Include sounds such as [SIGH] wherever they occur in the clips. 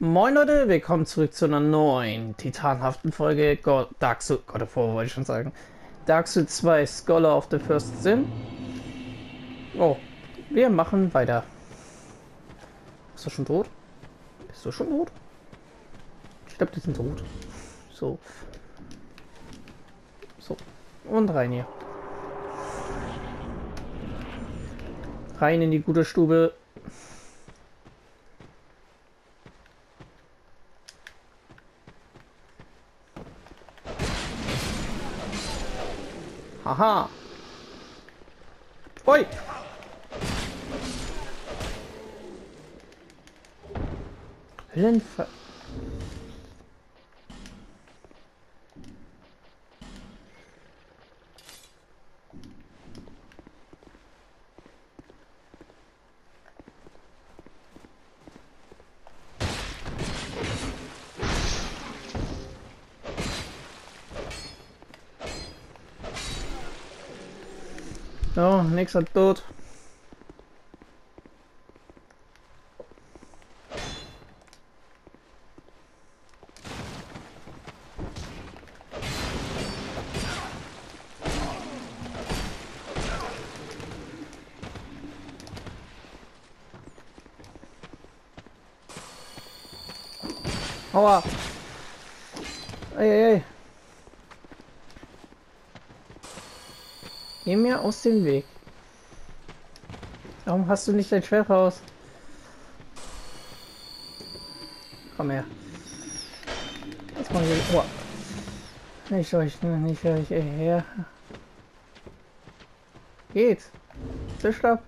Moin Leute, willkommen zurück zu einer neuen titanhaften Folge God, Dark Souls, of War wollte ich schon sagen. Dark Souls 2 Scholar of the First Sin. Oh, wir machen weiter. Bist du schon tot? Bist du schon tot? Ich glaube, die sind tot. So. So. Und rein hier. Rein in die gute Stube. Haha. Oi. Höllenver... So, nächster tot. Aua. Ey, ey, ey. Geh mir aus dem Weg. Warum hast du nicht dein Schwert raus? Komm her. Jetzt mal hier. Oh. Nicht euch, nicht euch her. Geht. Tisch ab.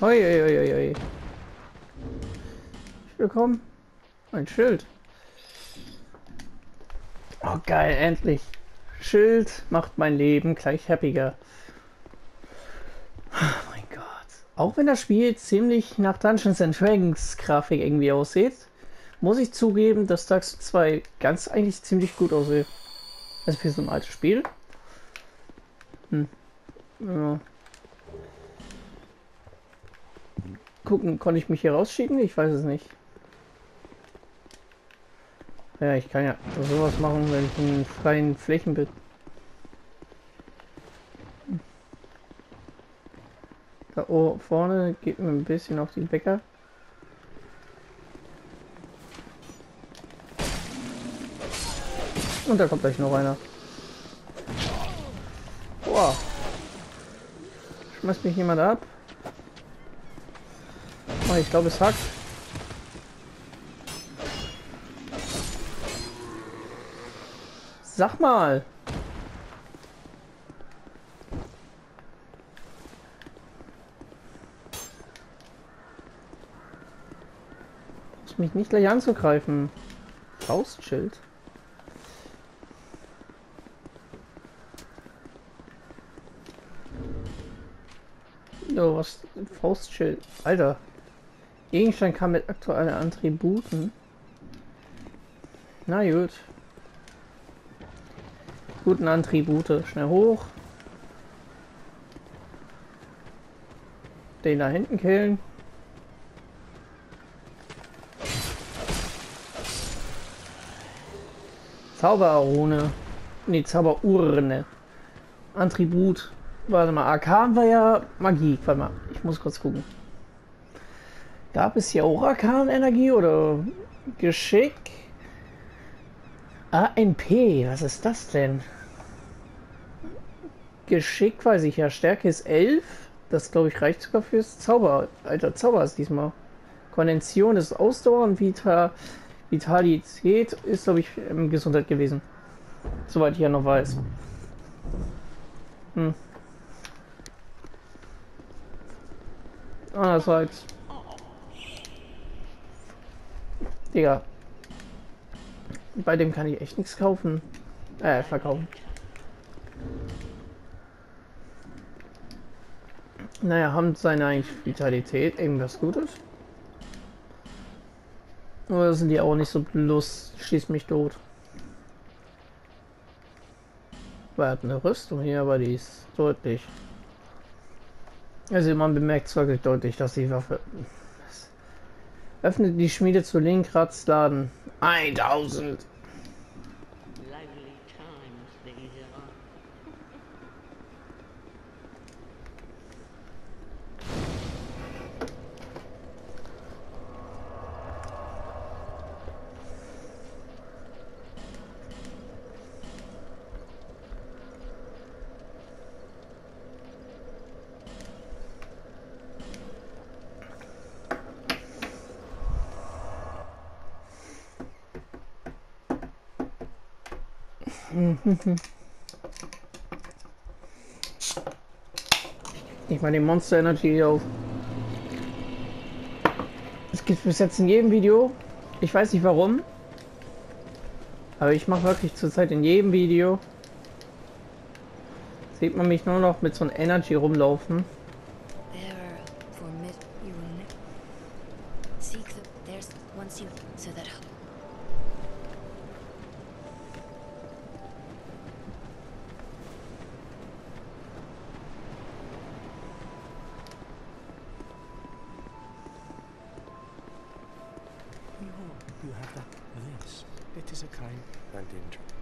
Oi, oi, oi, oi, oi. Willkommen. Ein Schild. Oh geil, endlich. Schild macht mein Leben gleich happiger. Oh mein Gott. Auch wenn das Spiel ziemlich nach Dungeons and Dragons Grafik irgendwie aussieht, muss ich zugeben, dass Dark Souls 2 ganz eigentlich ziemlich gut aussieht. Also für so ein altes Spiel. Hm. Ja. Gucken, konnte ich mich hier rausschieben? Ich weiß es nicht. Ja, ich kann ja sowas machen, wenn ich in freien Flächen bin. Da vorne geht mir ein bisschen auf den Bäcker. Und da kommt gleich noch einer. Boah. Schmeißt mich jemand ab? Oh, ich glaube, es hackt. Sag mal. Muss mich nicht gleich anzugreifen. Faustschild. Jo, was? Faustschild. Alter. Gegenstand kam mit aktuellen Attributen. Na gut. Guten Attribute. Schnell hoch. Den da hinten killen. Zauberrune. Ne, Zauberurne. Attribut. Warte mal, Arkan war ja Magie. Warte mal, ich muss kurz gucken. Gab es hier auch Arkan-Energie oder Geschick? ANP, was ist das denn? Geschick weiß ich ja. Stärke ist 11. Das glaube ich reicht sogar fürs Zauber. Alter, Zauber ist diesmal. Konvention ist Ausdauer und Vita Vitalität ist glaube ich Gesundheit gewesen. Soweit ich ja noch weiß. Hm. Ah, war jetzt Digga. Bei dem kann ich echt nichts kaufen. Äh, verkaufen. Naja, haben seine eigentlich Vitalität irgendwas Gutes? Oder sind die auch nicht so bloß schieß mich tot? Er hat eine Rüstung hier, aber die ist deutlich. Also man bemerkt es wirklich deutlich, dass die Waffe... Öffnet die Schmiede zu Linkratzladen. 9,000 Ich meine Monster Energy auf. Es gibt bis jetzt in jedem Video. Ich weiß nicht warum. Aber ich mache wirklich zurzeit in jedem Video. Sieht man mich nur noch mit so einem Energy rumlaufen. and enjoy.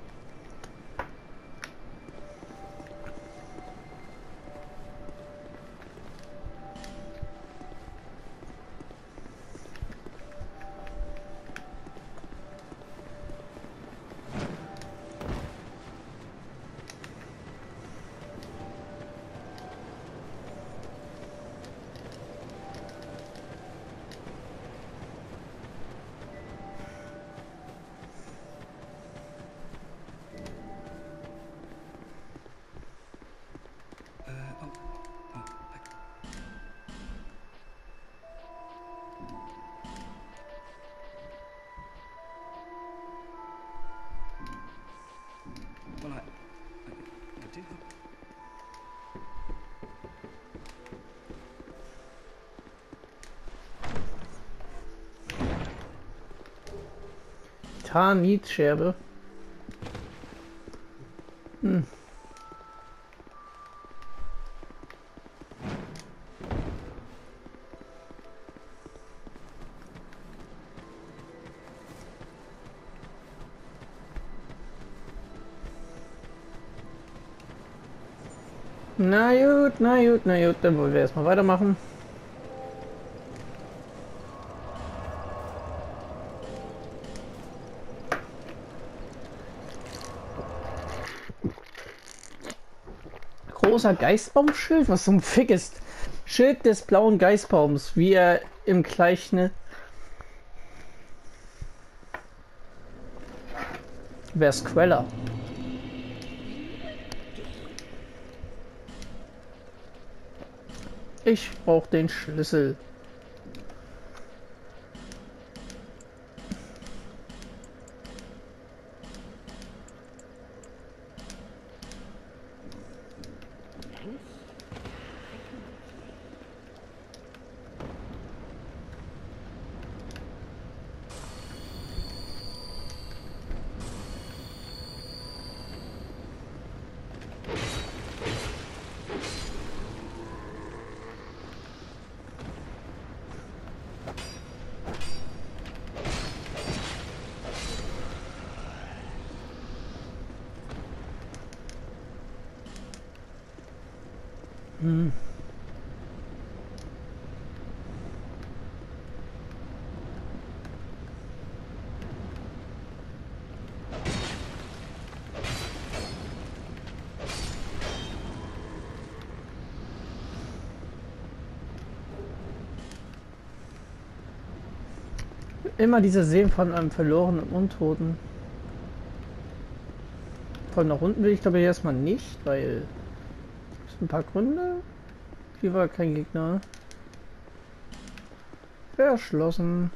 Titanitscherbe. Hm. Na gut, na gut, dann wollen wir erstmal weitermachen. großer Geistbaumschild? Was zum Fick ist? Schild des blauen Geistbaums, wie er im gleichen. Wär's Queller? Ich brauche den Schlüssel. Hm. Immer diese Seen von einem verlorenen Untoten. Von nach unten will ich glaube ich erstmal nicht, weil ein paar Gründe. Hier war kein Gegner. Verschlossen.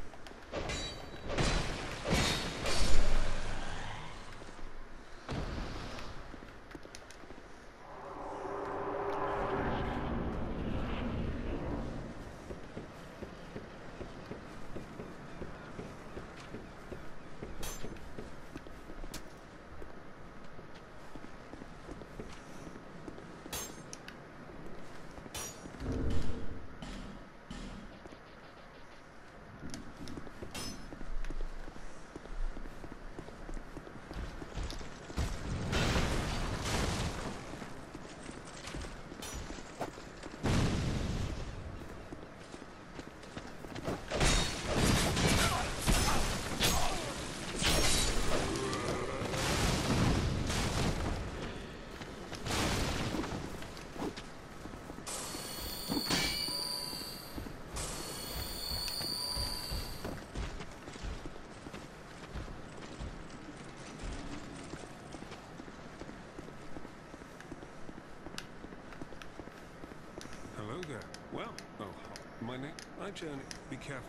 Be careful.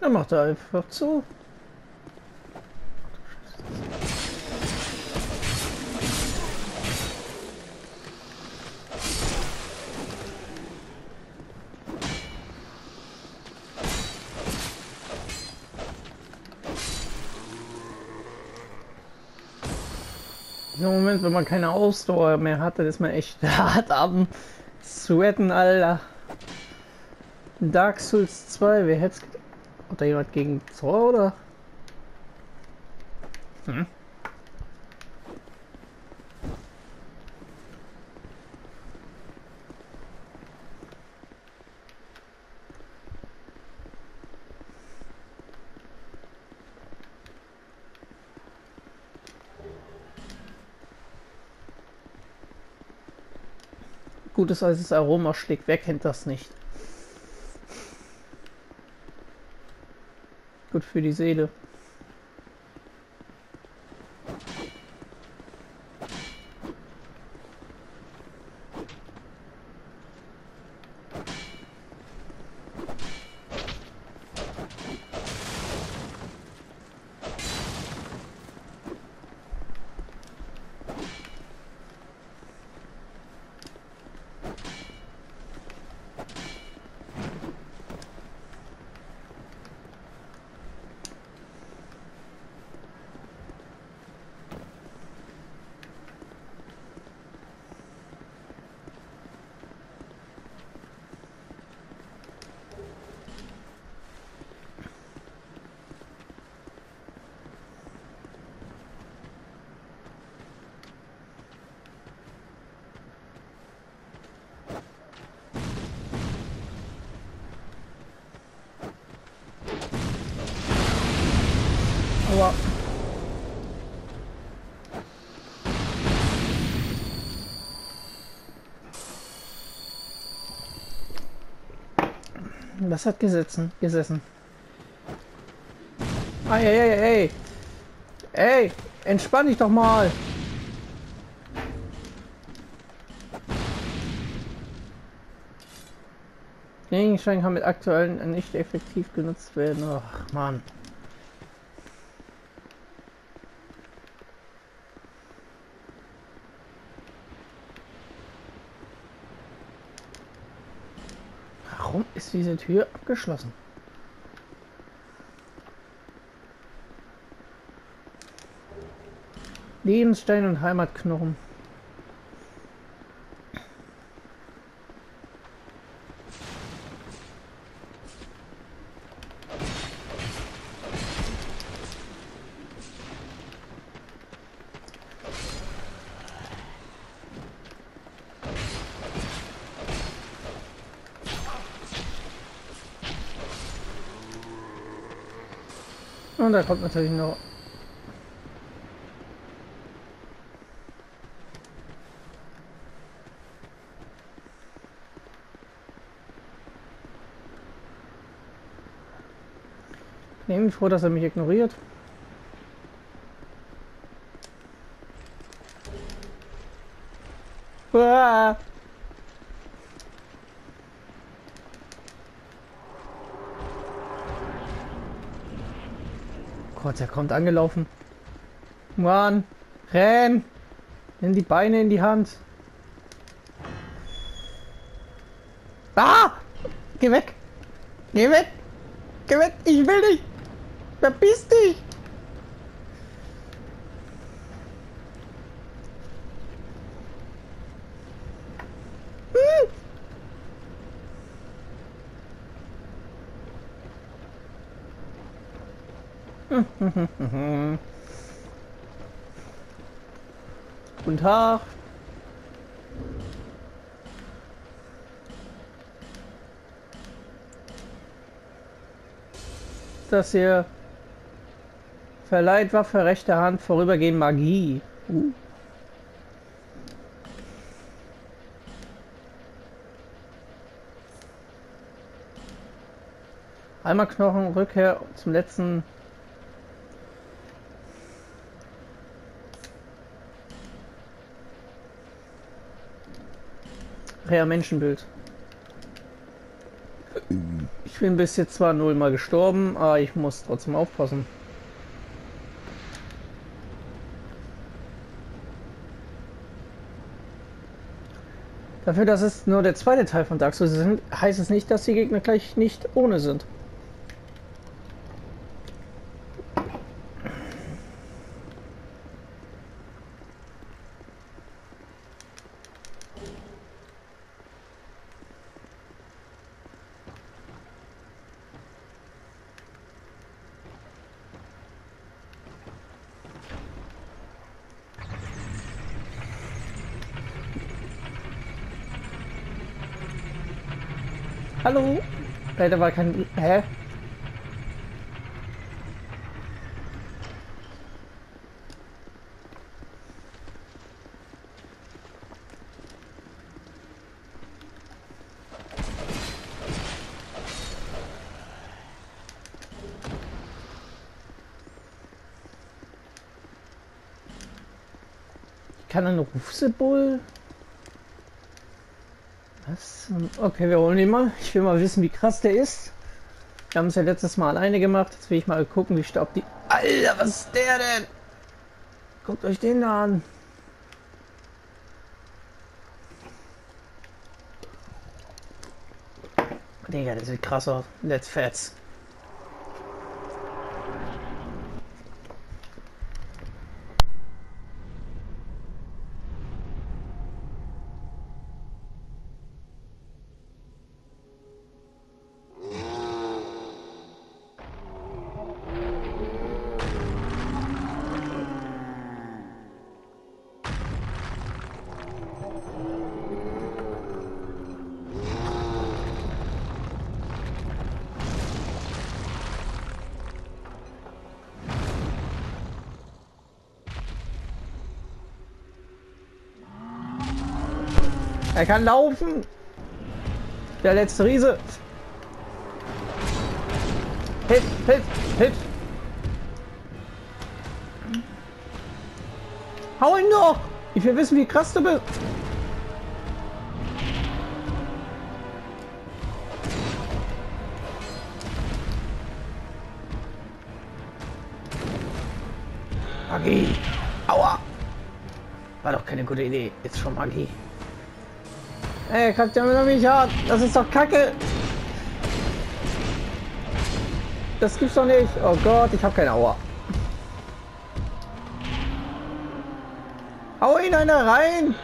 Dann macht er einfach zu. Moment, wenn man keine Ausdauer mehr hat, dann ist man echt [LAUGHS] hart am Sweaten, Alter. Dark Souls 2, wer hätte Hat da jemand gegen Zor oder? Hm. Gutes als Aroma schlägt. Wer kennt das nicht? Gut für die Seele. Aua. Das hat gesetzen, gesessen. Ey, ey, ey, ey. Ey, entspann dich doch mal. Gegenstände kann mit aktuellen nicht effektiv genutzt werden. Ach, Mann. Warum ist diese Tür abgeschlossen? Lebensstein und Heimatknochen. Und da kommt natürlich noch. Ich bin froh, dass er mich ignoriert. Gott, er kommt angelaufen. Mann, renn! Nimm die Beine in die Hand. Ah! Geh weg! Geh weg! Geh weg! Ich will nicht! Verpiss dich! Hm. [LAUGHS] Guten Tag. Das hier verleiht Waffe rechter Hand vorübergehend Magie. Uh. Einmal Knochen, Rückkehr zum letzten Rea Menschenbild. Ich bin bis jetzt zwar nullmal gestorben, aber ich muss trotzdem aufpassen. Dafür, dass es nur der zweite Teil von Dark Souls sind, heißt es nicht, dass die Gegner gleich nicht ohne sind. Leider war kein... Hä? Ich kann ein Rufsymbol was? Okay, wir holen ihn mal. Ich will mal wissen, wie krass der ist. Wir haben es ja letztes Mal alleine gemacht. Jetzt will ich mal gucken, wie staub die... Alter, was ist der denn? Guckt euch den da an. Digga, der sieht krass aus. Let's Fats. Er kann laufen. Der letzte Riese. Hit, hit, hit. Hau ihn doch! Ich will wissen, wie krass du bist. Magie. Aua. War doch keine gute Idee. Jetzt schon Magie. Ey, kackt ja wieder mich hart. Das ist doch Kacke. Das gibt's doch nicht. Oh Gott, ich habe keine Aua. Hau ihn einer rein.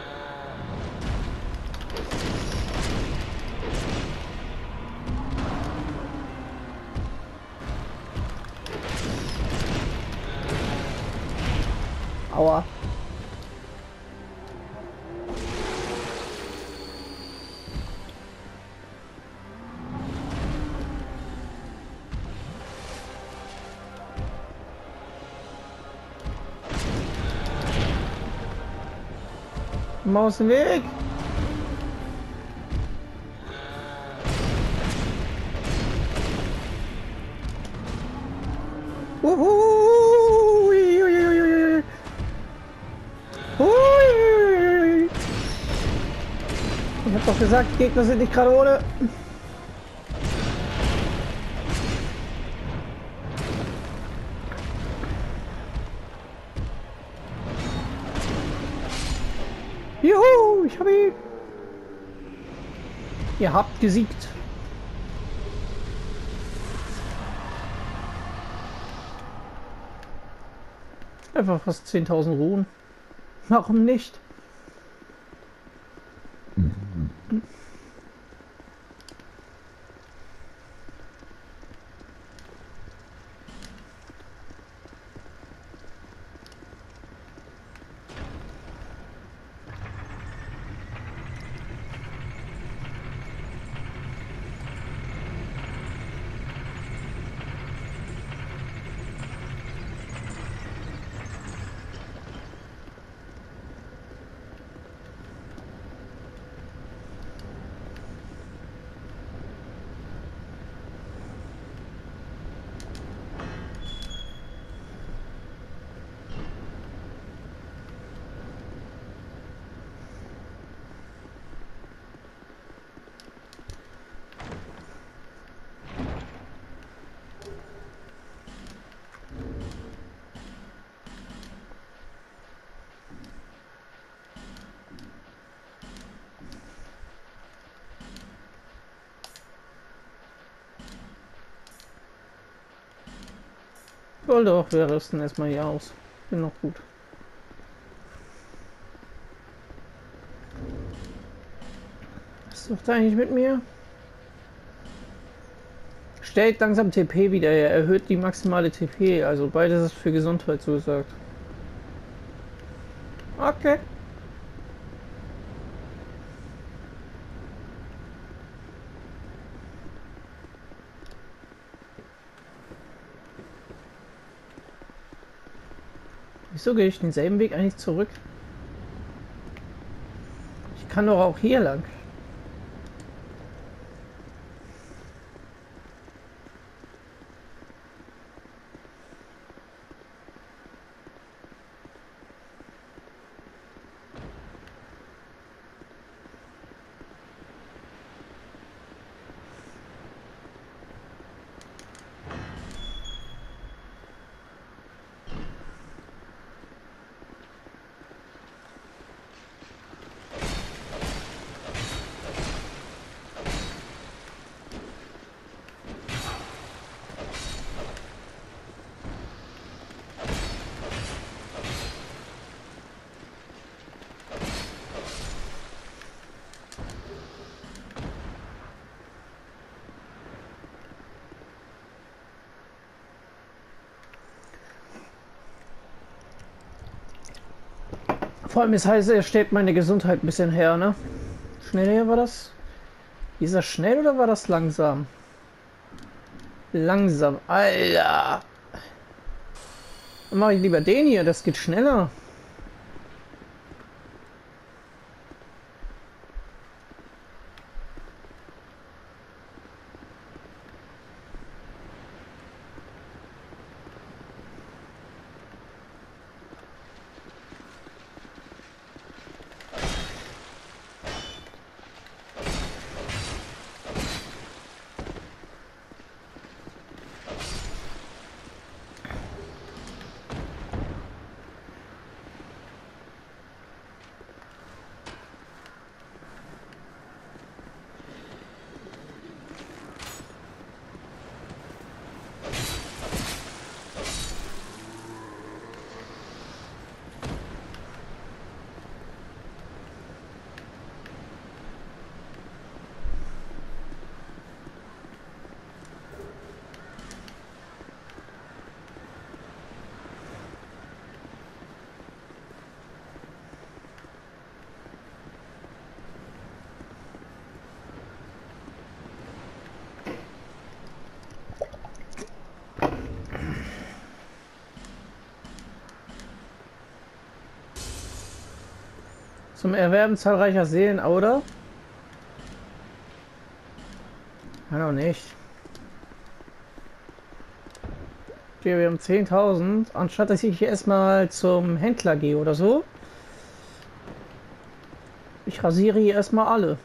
Maus weg! Ich hab doch gesagt, Gegner sind nicht gerade ohne. Gesiegt. Einfach fast 10.000 Ruhen. Warum nicht? Oh doch, wir rüsten erstmal hier aus. Bin noch gut. Was macht er eigentlich mit mir? Stellt langsam TP wieder her, erhöht die maximale TP, also beides ist für Gesundheit zugesagt. Okay. Wieso gehe ich denselben Weg eigentlich zurück? Ich kann doch auch hier lang. Vor allem ist heißt, er steht meine Gesundheit ein bisschen her, ne? Schnell her war das? Ist das schnell oder war das langsam? Langsam, Alter. Dann mache ich lieber den hier, das geht schneller. Zum Erwerben zahlreicher Seelen, oder? Ja, noch nicht. Okay, wir haben 10.000. Anstatt dass ich erstmal zum Händler gehe oder so. Ich rasiere hier erstmal alle.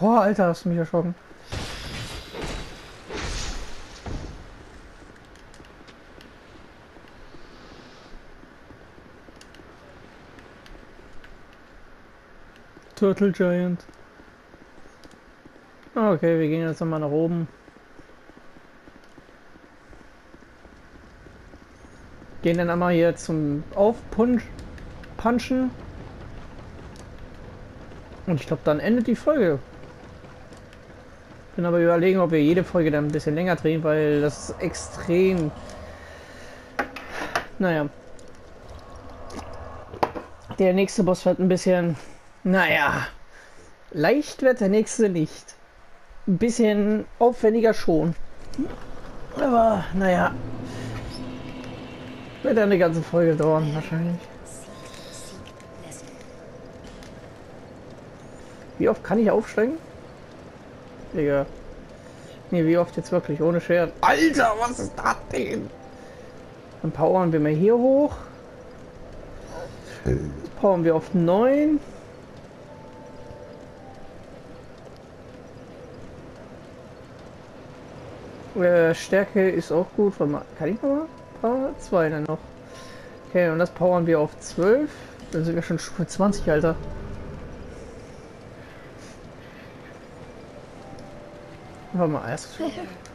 Boah, Alter, hast du mich erschrocken. Turtle Giant. Okay, wir gehen jetzt nochmal nach oben. Gehen dann einmal hier zum Aufpunchen. Und ich glaube, dann endet die Folge. Bin aber überlegen, ob wir jede Folge dann ein bisschen länger drehen, weil das ist extrem. Naja. Der nächste Boss wird ein bisschen naja, leicht wird der nächste nicht. Ein bisschen aufwendiger schon. Aber naja, wird eine ganze Folge dauern wahrscheinlich. Wie oft kann ich aufsteigen? Digga. Nee, wie oft jetzt wirklich? Ohne Schwert. Alter, was ist das denn? Dann powern wir mal hier hoch. Powern wir auf 9. Äh, Stärke ist auch gut. Kann ich noch mal? Zwei dann noch. Okay, und das powern wir auf 12. Dann sind wir schon Stufe 20, Alter. Warte mal, erst. [LAUGHS]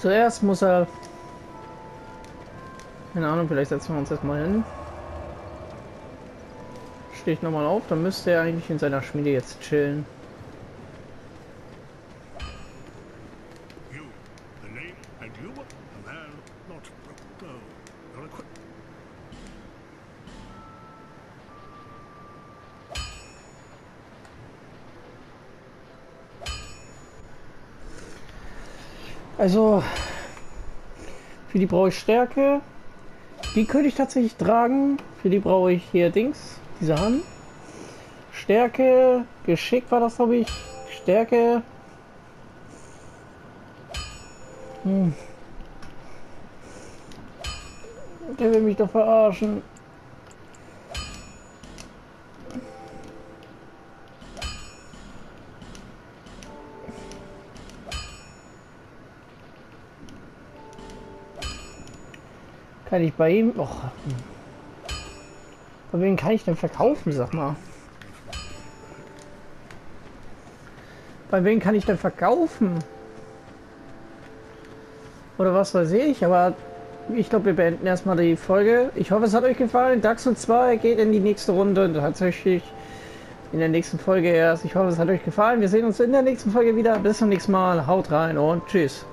Zuerst muss er. Keine Ahnung, vielleicht setzen wir uns erstmal hin. Stehe ich nochmal auf, dann müsste er eigentlich in seiner Schmiede jetzt chillen. Also, für die brauche ich Stärke. Die könnte ich tatsächlich tragen. Für die brauche ich hier Dings, diese Hand. Stärke, Geschick war das, glaube ich. Stärke. Hm. Der will mich doch verarschen. Kann ich bei ihm. Och. Bei wem kann ich denn verkaufen, sag mal? Bei wem kann ich denn verkaufen? Oder was weiß ich, aber ich glaube, wir beenden erstmal die Folge. Ich hoffe, es hat euch gefallen. DAX und 2 geht in die nächste Runde und tatsächlich in der nächsten Folge erst. Ich hoffe, es hat euch gefallen. Wir sehen uns in der nächsten Folge wieder. Bis zum nächsten Mal. Haut rein und tschüss.